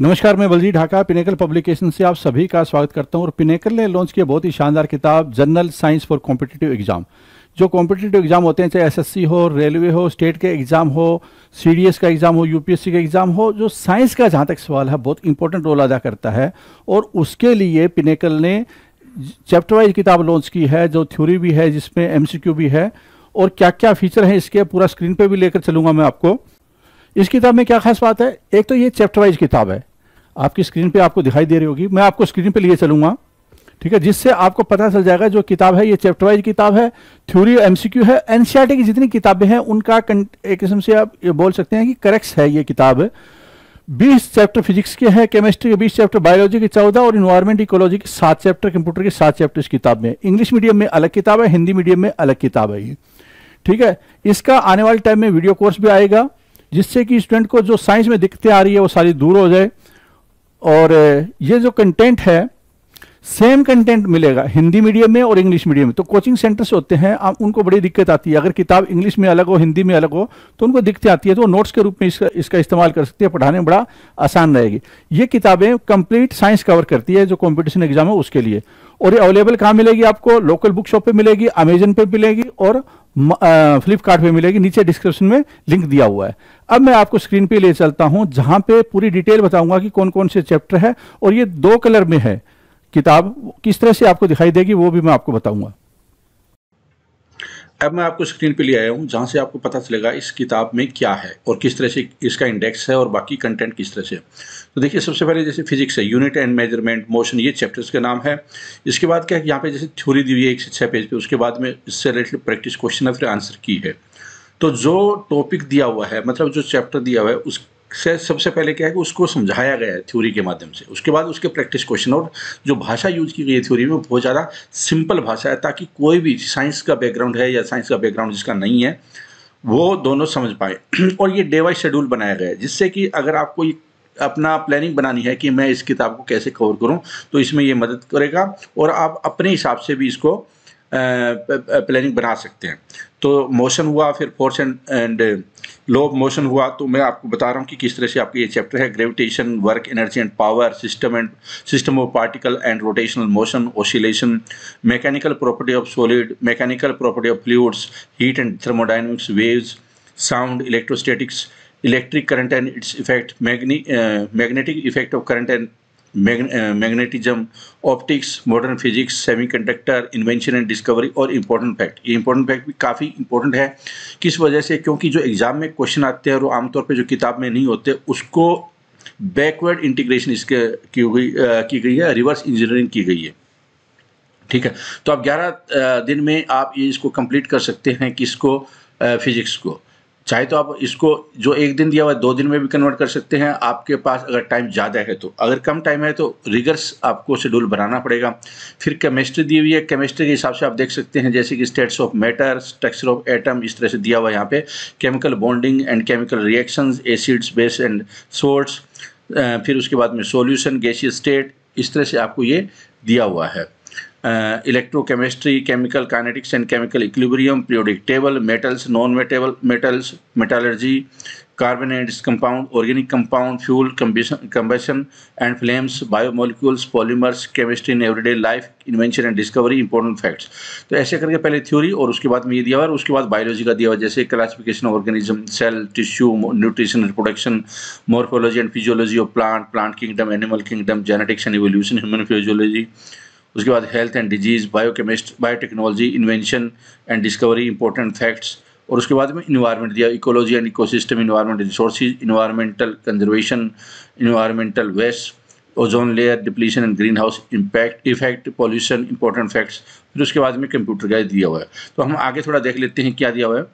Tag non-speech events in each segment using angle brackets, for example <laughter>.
नमस्कार, मैं Balji Dhaka pinnacle publication से आप सभी का स्वागत करता हूँ और पिनेकल ने लॉन्च किया बहुत ही शानदार किताब general science for competitive exam जो कॉम्पिटिटिव एग्ज़ाम होते हैं, चाहे एसएससी हो रेलवे हो स्टेट के एग्ज़ाम हो सीडीएस का एग्ज़ाम हो यूपीएससी का एग्ज़ाम हो, जो साइंस का जहाँ तक सवाल है, बहुत इंपॉर्टेंट रोल अदा करता है। और उसके लिए पिनेकल ने चैप्टर वाइज किताब लॉन्च की है, जो थ्योरी भी है, जिसमें एमसीक्यू भी है। और क्या क्या फीचर है, इसके पूरा स्क्रीन पर भी लेकर चलूँगा मैं आपको। इस किताब में क्या खास बात है? एक तो ये चैप्टर वाइज किताब है। आपकी स्क्रीन पे आपको दिखाई दे रही होगी। मैं आपको स्क्रीन पे लिए चलूँगा। ठीक है? जिससे आपको पता चल जाएगा जो किताब है, ये चैप्टर वाइज किताब है थ्योरी एमसीक्यू है एनसीईआरटी की जितनी किताबें हैं, उनका एक किस्म से आप ये बोल सकते हैं कि करेक्ट है ये किताब। बीस चैप्टर फिजिक्स के हैं केमिस्ट्री के बीस चैप्टर बायोलॉजी के चौदह और इन्वायरमेंट इकोलॉजी के सात चैप्टर कंप्यूटर के सात चैप्टर इस किताब में। इंग्लिश मीडियम में अलग किताब है हिंदी मीडियम में अलग किताब है ये। ठीक है? इसका आने वाले टाइम में वीडियो कोर्स भी आएगा। जिससे कि स्टूडेंट को जो साइंस में दिक्कतें आ रही है, वो सारी दूर हो जाए। और ये जो कंटेंट है सेम कंटेंट मिलेगा हिंदी मीडियम में और इंग्लिश मीडियम में। तो कोचिंग सेंटर्स होते हैं, आप, उनको बड़ी दिक्कत आती है। अगर किताब इंग्लिश में अलग हो, हिंदी में अलग हो तो उनको दिक्कतें आती है। तो नोट्स के रूप में इसका इसका इस्तेमाल कर सकते हैं। पढ़ाने में बड़ा आसान रहेगी। ये किताबें कंप्लीट साइंस कवर करती है, जो कॉम्पिटिशन एग्ज़ाम है उसके लिए। और ये अवेलेबल कहाँ मिलेगी आपको? लोकल बुक शॉप पर मिलेगी अमेजन पे मिलेगी और फ्लिपकार्ट पे मिलेगी, नीचे डिस्क्रिप्शन में लिंक दिया हुआ है। अब मैं आपको स्क्रीन पे ले चलता हूँ, जहाँ पे पूरी डिटेल बताऊँगा कि कौन कौन से चैप्टर है और ये दो कलर में है। किताब किस तरह से आपको दिखाई देगी, वो भी मैं आपको बताऊँगा। अब मैं आपको स्क्रीन पे ले आया हूँ, जहाँ से आपको पता चलेगा इस किताब में क्या है और किस तरह से इसका इंडेक्स है और बाकी कंटेंट किस तरह से तो देखिए, सबसे पहले जैसे फिजिक्स है यूनिट एंड मेज़रमेंट मोशन ये चैप्टर्स का नाम है। इसके बाद क्या है, यहाँ पे जैसे थ्योरी दी हुई है एक से छः पेज पे, उसके बाद में इससे रिलेटेड प्रैक्टिस क्वेश्चन है फिर आंसर की है। तो जो टॉपिक दिया हुआ है मतलब जो चैप्टर दिया हुआ है, उस से सबसे पहले क्या है कि उसको समझाया गया है थ्योरी के माध्यम से। उसके बाद उसके प्रैक्टिस क्वेश्चन और जो भाषा यूज़ की गई है थ्योरी में, बहुत ज़्यादा सिंपल भाषा है ताकि कोई भी साइंस का बैकग्राउंड है या साइंस का बैकग्राउंड जिसका नहीं है, वो दोनों समझ पाए। <clears throat> और ये डे वाइज शेड्यूल बनाया गया है, जिससे कि अगर आपको अपना प्लानिंग बनानी है कि मैं इस किताब को कैसे कवर करूँ तो इसमें ये मदद करेगा और आप अपने हिसाब से भी इसको प्लानिंग बना सकते हैं। तो मोशन हुआ, फिर force and and law of motion हुआ तो मैं आपको बता रहा हूँ कि किस तरह से आपका ये चैप्टर है। Gravitation work energy and power system and system of particle and rotational motion oscillation mechanical property of solid mechanical property of fluids heat and thermodynamics waves sound electrostatics electric current and its effect magnetic effect of current and magnetism, optics, modern physics, semiconductor, invention and discovery और important fact. ये important fact भी काफ़ी important है। किस वजह से? क्योंकि जो एग्ज़ाम में क्वेश्चन आते हैं और आमतौर पर जो किताब में नहीं होते, उसको बैकवर्ड इंटीग्रेशन इसके की गई की गई है, रिवर्स इंजीनियरिंग की गई है। ठीक है? तो आप 11 दिन में आप ये इसको कंप्लीट कर सकते हैं किसको? फिजिक्स को। चाहे तो आप इसको जो एक दिन दिया हुआ है, दो दिन में भी कन्वर्ट कर सकते हैं। आपके पास अगर टाइम ज़्यादा है तो। अगर कम टाइम है तो रिगर्स आपको शेड्यूल बनाना पड़ेगा। फिर केमिस्ट्री दी हुई है। केमिस्ट्री के हिसाब से आप देख सकते हैं, जैसे कि states of matter structure of atom इस तरह से दिया हुआ है यहाँ पे। Chemical bonding and chemical reactions acids base and salts फिर उसके बाद में सोल्यूशन गैसियस स्टेट इस तरह से आपको ये दिया हुआ है। Electrochemistry chemical kinetics and chemical equilibrium periodic table metals non metals metals metallurgy carbonates, compound, organic compound, fuel, combustion combustion and flames, biomolecules, polymers, chemistry in everyday life, invention and discovery, important facts. तो ऐसे करके पहले theory और उसके बाद में ये दिया हुआ और उसके बाद बायोलॉजी का दिया हुआ, जैसे classification organism cell tissue nutrition reproduction morphology and physiology of plant plant kingdom animal kingdom genetics and evolution human physiology उसके बाद health and disease biochemist biotechnology invention and discovery important facts और उसके बाद में इन्वायरमेंट दिया ecology and ecosystem environment resource environmental conservation environmental waste ozone layer depletion and greenhouse impact effect pollution important facts फिर उसके बाद में कंप्यूटर गाइड दिया हुआ है। तो हम आगे थोड़ा देख लेते हैं क्या दिया हुआ है।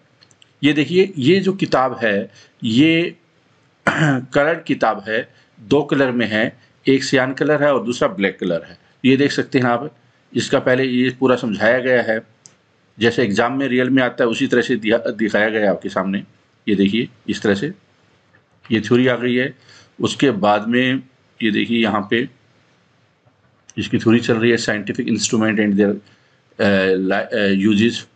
ये देखिए, ये जो किताब है, ये <clears throat> कलर्ड किताब है, दो कलर में है, एक सियान कलर है और दूसरा ब्लैक कलर है। ये देख सकते हैं आप इसका पहले ये पूरा समझाया गया है। जैसे एग्ज़ाम में रियल में आता है, उसी तरह से दिखाया गया है आपके सामने। ये देखिए, इस तरह से। ये थ्योरी आ गई है। उसके बाद में ये देखिए यहाँ पे इसकी थ्योरी चल रही है scientific instrument and their uses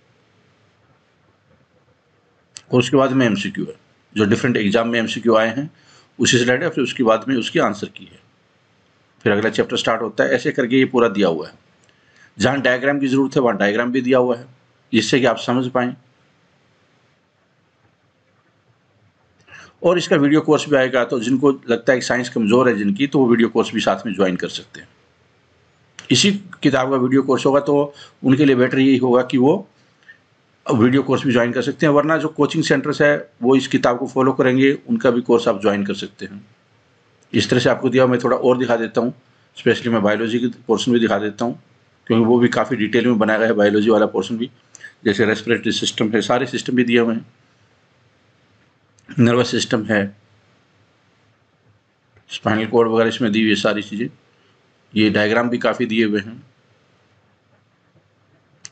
और उसके बाद में एमसीक्यू है, जो डिफरेंट एग्ज़ाम में एमसीक्यू आए हैं। उसी से रिलेटेड फिर उसके बाद में उसकी आंसर की है। फिर अगला चैप्टर स्टार्ट होता है, ऐसे करके ये पूरा दिया हुआ है। जहाँ डायग्राम की ज़रूरत है, वहाँ डायग्राम भी दिया हुआ है, जिससे कि आप समझ पाएँ। और इसका वीडियो कोर्स भी आएगा तो जिनको लगता है कि साइंस कमज़ोर है जिनकी तो वो वीडियो कोर्स भी साथ में ज्वाइन कर सकते हैं। इसी किताब का वीडियो कोर्स होगा तो उनके लिए बेटर यही होगा कि वो वीडियो कोर्स भी ज्वाइन कर सकते हैं, वरना जो कोचिंग सेंटर्स है, वो इस किताब को फॉलो करेंगे, उनका भी कोर्स आप ज्वाइन कर सकते हैं। इस तरह से आपको दिया मैं थोड़ा और दिखा देता हूँ। स्पेशली मैं बायोलॉजी की पोर्शन भी दिखा देता हूँ, क्योंकि वो भी काफ़ी डिटेल में बनाया गया है बायोलॉजी वाला पोर्शन भी। जैसे रेस्पिरेटरी सिस्टम है, सारे सिस्टम भी दिए हुए हैं। नर्वस सिस्टम है स्पाइनल कोड वगैरह इसमें दी हुई है सारी चीज़ें। ये डायग्राम भी काफ़ी दिए हुए हैं।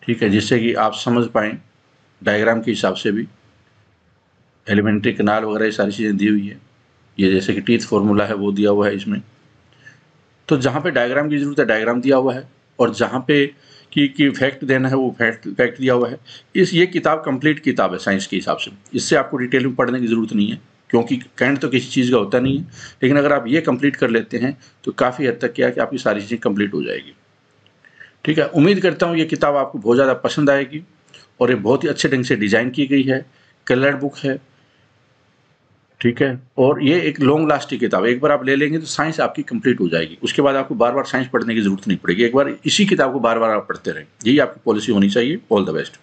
ठीक है, जिससे कि आप समझ पाएँ डायग्राम के हिसाब से भी। एलिमेंट्री कनाल वगैरह ये सारी चीज़ें दी हुई है। ये जैसे कि टीथ फॉर्मूला है, वो दिया हुआ है इसमें। तो जहाँ पे डायग्राम की ज़रूरत है, डायग्राम दिया हुआ है, और जहाँ पे कि कि फैक्ट देना है, वो फैक्ट फैक्ट दिया हुआ है। इस, ये किताब कंप्लीट किताब है साइंस के हिसाब से। इससे आपको डिटेल में पढ़ने की ज़रूरत नहीं है, क्योंकि कैंट तो किसी चीज़ का होता नहीं है। लेकिन अगर आप ये कंप्लीट कर लेते हैं तो काफ़ी हद तक क्या है कि आपकी सारी चीज़ें कंप्लीट हो जाएगी। ठीक है, उम्मीद करता हूँ ये किताब आपको बहुत ज़्यादा पसंद आएगी, और ये बहुत ही अच्छे ढंग से डिज़ाइन की गई है। कलर्ड बुक है ठीक है? और ये एक लॉन्ग लास्टिंग किताब एक बार आप ले लेंगे तो साइंस आपकी कंप्लीट हो जाएगी। उसके बाद आपको बार बार साइंस पढ़ने की ज़रूरत नहीं पड़ेगी। एक बार इसी किताब को बार बार आप पढ़ते रहें। यही आपकी पॉलिसी होनी चाहिए। All the best